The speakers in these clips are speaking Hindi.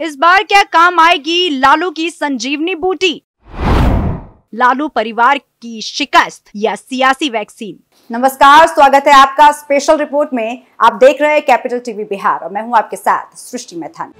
इस बार क्या काम आएगी लालू की संजीवनी बूटी? लालू परिवार की शिकस्त या सियासी वैक्सीन? नमस्कार, स्वागत है आपका स्पेशल रिपोर्ट में। आप देख रहे हैं कैपिटल टीवी बिहार और मैं हूँ आपके साथ सृष्टि मैथान।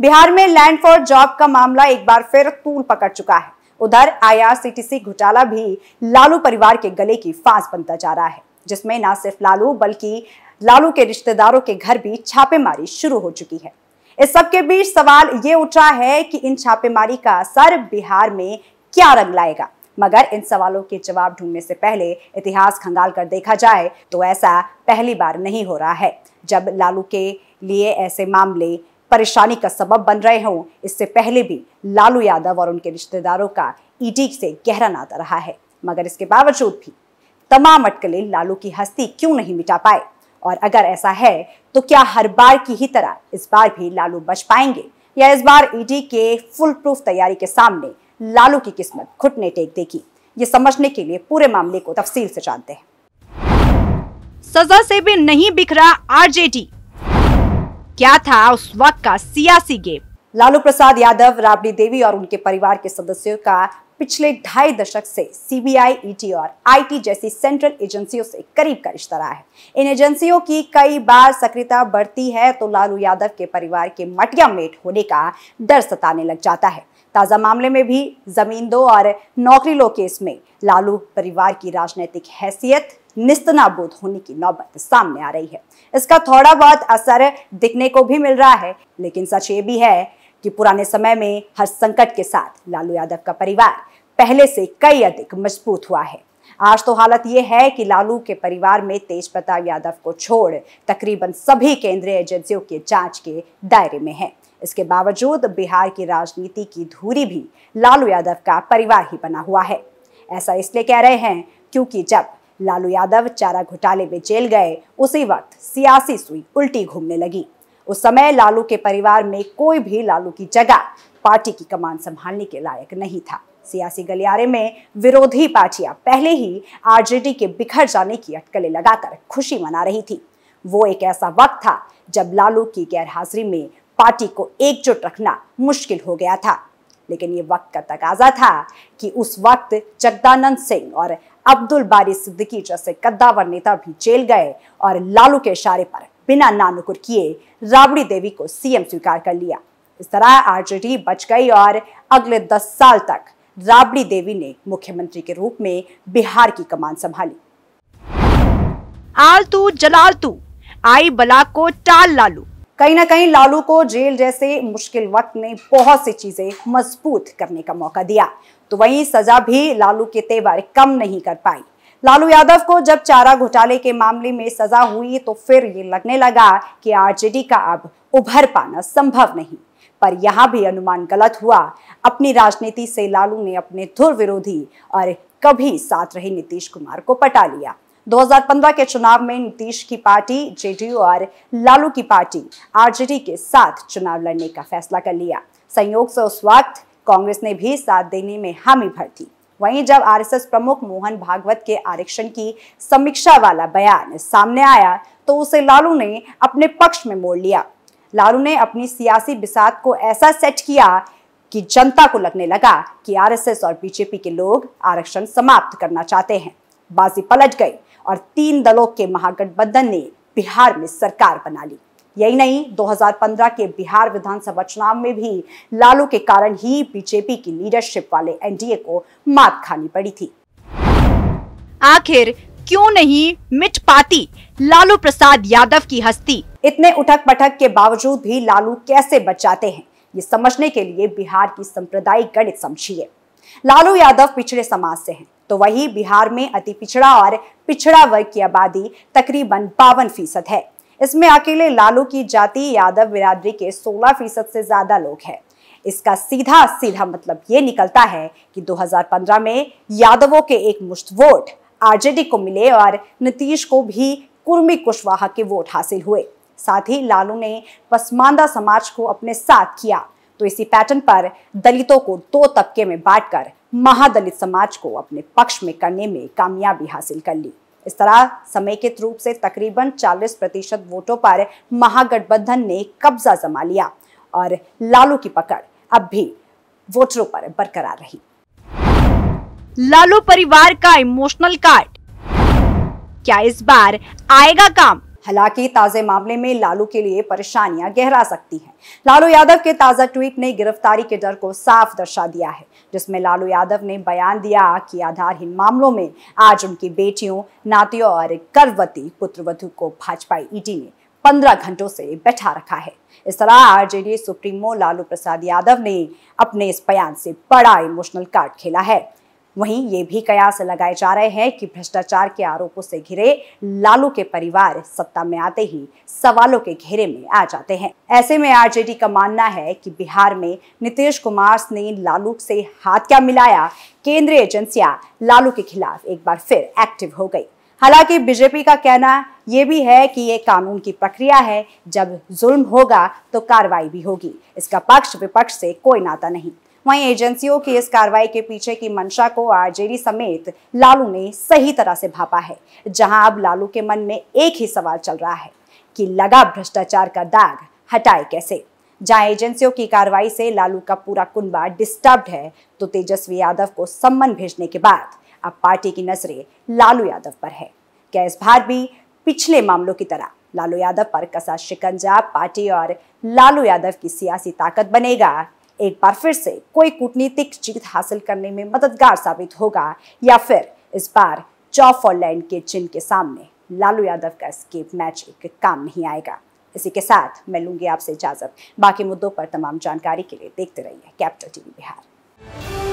बिहार में लैंड फॉर जॉब का मामला एक बार फिर तूल पकड़ चुका है। उधर आईआरसीटीसी घोटाला भी लालू परिवार के गले की फांस बनता जा रहा है, जिसमें न सिर्फ़ लालू, बल्कि लालू के रिश्तेदारों के घर भी छापेमारी शुरू हो चुकी है। इस सब के बीच सवाल ये उठ है कि इन छापेमारी का असर बिहार में क्या रंग लाएगा? मगर इन सवालों के जवाब ढूँढने से पहले इतिहास खंगाल कर देखा जाए तो ऐसा पहली बार नहीं हो रहा है, जब लालू के लिए ऐसे मामले परेशानी का सबब बन रहे हों। इससे पहले भी लालू यादव और उनके रिश्तेदारों का ईडी से गहरा नाता रहा है। मगर इसके बावजूद भी तमाम अटकलें लालू की हस्ती क्यों नहीं मिटा पाए? और अगर ऐसा है तो क्या हर बार की ही तरह इस बार भी लालू बच पाएँगे? या इस बार ईडी के फुल प्रूफ तैयारी के सामने लालू की किस्मत घुटने टेक देगी? ये समझने के लिए पूरे मामले को तफसील से जानते हैं। सजा से भी नहीं बिखरा आरजेडी। क्या था उस वक्त का सियासी गेम? लालू प्रसाद यादव, राबड़ी देवी और उनके परिवार के सदस्यों का पिछले ढाई दशक से सीबीआई ईटी और आईटी जैसी सेंट्रल एजेंसियों से करीब का रिश्ता रहा है। इन एजेंसियों की कई बार सक्रियता बढ़ती है तो लालू यादव के परिवार के मटिया मेट होने का डर सताने लग जाता है। ताज़ा मामले में भी ज़मीन दो और नौकरी लो केस में लालू परिवार की राजनीतिक हैसियत निस्तनाबूद होने की नौबत सामने आ रही है। इसका थोड़ा बहुत असर दिखने को भी मिल रहा है, लेकिन सच ये भी है कि पुराने समय में हर संकट के साथ लालू यादव का परिवार पहले से कई अधिक मज़बूत हुआ है। आज तो हालत यह है कि लालू के परिवार में तेज प्रताप यादव को छोड़ तकरीबन सभी केंद्रीय एजेंसियों के जाँच के दायरे में है। इसके बावजूद बिहार की राजनीति की धूरी भी लालू यादव का परिवार ही बना हुआ है। ऐसा इसलिए कह रहे हैं क्योंकि जब लालू यादव चारा घोटाले में जेल गए। उसी वक्त सियासी सुई उल्टी घूमने लगी। उस समय लालू के परिवार में कोई भी लालू की जगह पार्टी की कमान संभालने के लायक नहीं था। सियासी गलियारे में विरोधी पार्टियाँ पहले ही आरजेडी के बिखर जाने की अटकलें लगाकर खुशी मना रही थी। वो एक ऐसा वक्त था जब लालू की गैरहाजिरी में पार्टी को एकजुट रखना मुश्किल हो गया था। लेकिन ये वक्त का तकाजा था कि उस वक्त जगदानंद सिंह और अब्दुल बारी सिद्दीकी जैसे कद्दावर नेता भी जेल गए और लालू के इशारे पर बिना नानुकुर किए राबड़ी देवी को सीएम स्वीकार कर लिया। इस तरह आरजेडी बच गई और अगले दस साल तक राबड़ी देवी ने मुख्यमंत्री के रूप में बिहार की कमान संभाली। आलतू जलालतू, आई बला को टाल लालू। कहीं ना कहीं लालू को जेल जैसे मुश्किल वक्त ने बहुत सी चीज़ें मज़बूत करने का मौका दिया। तो वहीं सजा भी लालू के तेवर कम नहीं कर पाई। लालू यादव को जब चारा घोटाले के मामले में सजा हुई तो फिर ये लगने लगा कि आरजेडी का अब उभर पाना संभव नहीं। पर यहाँ भी अनुमान गलत हुआ। अपनी राजनीति से लालू ने अपने धुर विरोधी और कभी साथ रहे नीतीश कुमार को पटा लिया। 2015 के चुनाव में नीतीश की पार्टी, जेडीयू और लालू की पार्टी, आरजेडी के साथ चुनाव लड़ने का फैसला कर लिया। संयोग से उस वक्त कांग्रेस ने भी साथ देने में हामी भर थी वहीं जब आरएसएस प्रमुख मोहन भागवत के आरक्षण की समीक्षा वाला बयान सामने आया तो उसे लालू ने अपने पक्ष में मोड़ लिया। लालू ने अपनी सियासी बिसात को ऐसा सेट किया कि जनता को लगने लगा कि आरएसएस और बीजेपी के लोग आरक्षण समाप्त करना चाहते हैं। बाजी पलट गई। और तीन दलों के महागठबंधन ने बिहार में सरकार बना ली। यही नहीं 2015 के बिहार विधानसभा चुनाव में भी लालू के कारण ही बीजेपी की लीडरशिप वाले एनडीए को मात खानी पड़ी थी। आखिर क्यों नहीं मिट पाती लालू प्रसाद यादव की हस्ती? इतने उठक पटक के बावजूद भी लालू कैसे बचाते हैं ये समझने के लिए बिहार की सांप्रदायिक गणित समझिए। लालू यादव पिछड़े समाज से हैं। तो वही बिहार में अति पिछड़ा और पिछड़ा वर्ग की आबादी तकरीबन बावन फ़ीसद है। इसमें अकेले लालू की जाति, यादव बिरादरी के 16 फ़ीसद से ज़्यादा लोग हैं। इसका सीधा सीधा मतलब ये निकलता है कि 2015 में यादवों के एक मुश्त वोट, आरजेडी को मिले और नीतीश को भी कुर्मी कुशवाहा के वोट हासिल हुए। साथ ही लालू ने पसमानदा समाज को अपने साथ किया। तो इसी पैटर्न पर दलितों को दो तबके में बांटकर महादलित समाज को अपने पक्ष में करने में कामयाबी हासिल कर ली। इस तरह समेकित रूप से तकरीबन 40 प्रतिशत वोटों पर महागठबंधन ने कब्जा जमा लिया और लालू की पकड़ अब भी वोटरों पर बरकरार रही। लालू परिवार का इमोशनल कार्ड। क्या इस बार आएगा काम? हालाँकि ताजे मामले में लालू के लिए परेशानियाँ गहरा सकती हैं। लालू यादव के ताज़ा ट्वीट ने गिरफ्तारी के डर को साफ़ दर्शा दिया है, जिसमें लालू यादव ने बयान दिया कि आधारहीन मामलों में आज उनकी बेटियों, नातियों और गर्भवती पुत्रवधु को भाजपा ईडी ने पंद्रह घंटों से बैठा रखा है। इस तरह आरजेडी सुप्रीमो लालू प्रसाद यादव ने अपने इस बयान से बड़ा इमोशनल कार्ड खेला है। वहीं ये भी कयास लगाए जा रहे हैं कि भ्रष्टाचार के आरोपों से घिरे लालू के परिवार सत्ता में आते ही सवालों के घेरे में आ जाते हैं। ऐसे में आरजेडी का मानना है कि बिहार में नीतीश कुमार ने लालू से हाथ क्या मिलाया? केंद्रीय एजेंसियाँ लालू के खिलाफ एक बार फिर एक्टिव हो गई। हालाँकि बीजेपी का कहना यह भी है कि ये कानून की प्रक्रिया है, जब जुल्म होगा तो कार्रवाई भी होगी। इसका पक्ष विपक्ष से कोई नाता नहीं। वहीं एजेंसियों की इस कार्रवाई के पीछे की मंशा को आरजेडी समेत लालू ने सही तरह से भापा है, जहाँ अब लालू के मन में एक ही सवाल चल रहा है कि लगा भ्रष्टाचार का दाग हटाए कैसे? जहाँ एजेंसियों की कार्रवाई से लालू का पूरा कुनबा डिस्टर्ब्ड है तो तेजस्वी यादव को सम्मन भेजने के बाद अब पार्टी की नज़रें लालू यादव पर है। क्या इस बार भी पिछले मामलों की तरह लालू यादव पर कसा शिकंजा, पार्टी और लालू यादव की सियासी ताकत बनेगा? एक बार फिर से कोई कूटनीतिक जीत हासिल करने में मददगार साबित होगा या फिर इस बार चौफ और लैंड के चिन्ह के सामने लालू यादव का स्केप मैच एक काम नहीं आएगा। इसी के साथ मैं लूँगी आपसे इजाज़त। बाकी मुद्दों पर तमाम जानकारी के लिए देखते रहिए कैपिटल टीवी बिहार।